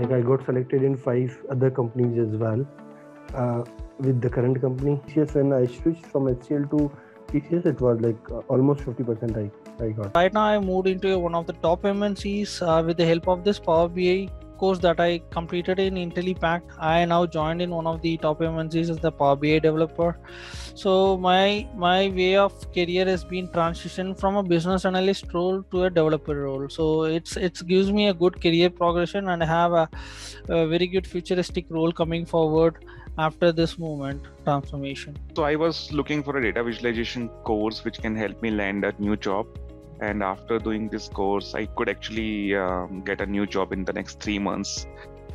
Like I got selected in five other companies as well. Uh, with the current company, yes, when I switched from HCL to TCS, it was like uh, almost 50% hike I got. Right now, I moved into one of the top MNCs uh, with the help of this Power BI course that I completed in Intellipaat. I now joined in one of the top MNCs as the Power BI developer. So my my way of career has been transition from a business analyst role to a developer role. So it's it gives me a good career progression and I have a, a very good futuristic role coming forward after this movement transformation. So I was looking for a data visualization course which can help me land a new job and after doing this course i could actually um, get a new job in the next three months.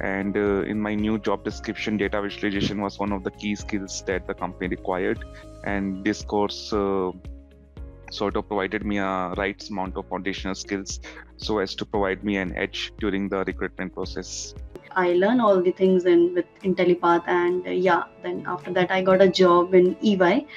And uh, in my new job description data visualization was one of the key skills that the company required. And this course uh, sort of provided me a right amount of foundational skills so as to provide me an edge during the recruitment process. I learned all the things in with Intellipaat, and uh, yeah, then after that I got a job in EY,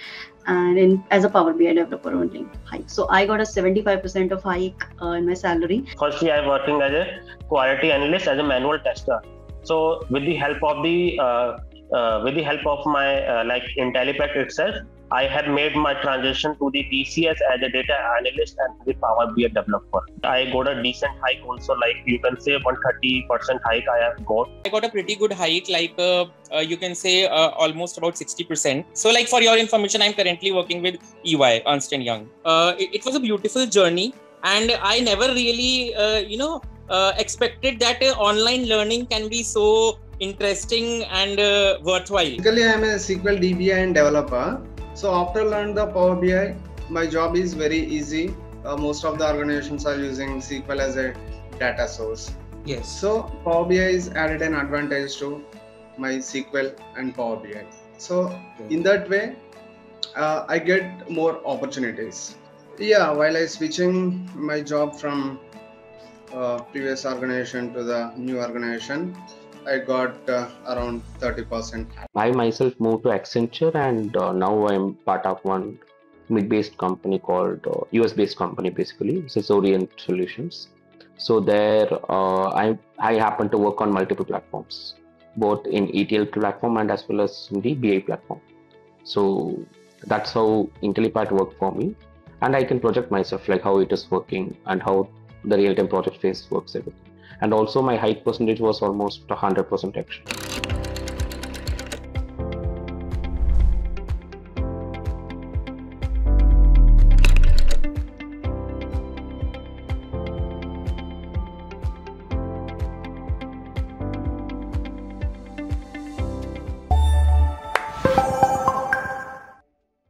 and in as a Power BI developer only hike. So I got a 75% of hike uh, in my salary. Firstly, I'm working as a quality analyst as a manual tester. So with the help of the uh, uh, with the help of my uh, like Intellipaat itself, I have made my transition to the TCS as a data analyst and the Power BI developer. I got a decent hike also, like you can say 130% hike I have got. I got a pretty good hike, like uh, uh, you can say uh, almost about 60%. So, like for your information, I'm currently working with EY, Ernst & Young. Uh, it, it, was a beautiful journey, and I never really, uh, you know, uh, expected that online learning can be so interesting and worthwhile. Basically, I'm a SQL DBA and developer so after learning the Power BI, my job is very easy. Uh, most of the organizations are using SQL as a data source. Yes. So Power BI is added an advantage to my SQL and Power BI. So in that way, uh, I get more opportunities. Yeah, while I switching my job from uh, previous organization to the new organization, I got uh, around 30%. I myself moved to Accenture and uh, now I'm part of one mid-based company called uh, US-based company basically. Is Orient Solutions. So there, uh, I I happen to work on multiple platforms, both in ETL platform and as well as in the BI platform. So that's how Intellipaat worked for me, and I can project myself like how it is working and how the real-time project phase works everything and also my height percentage was almost 100% actually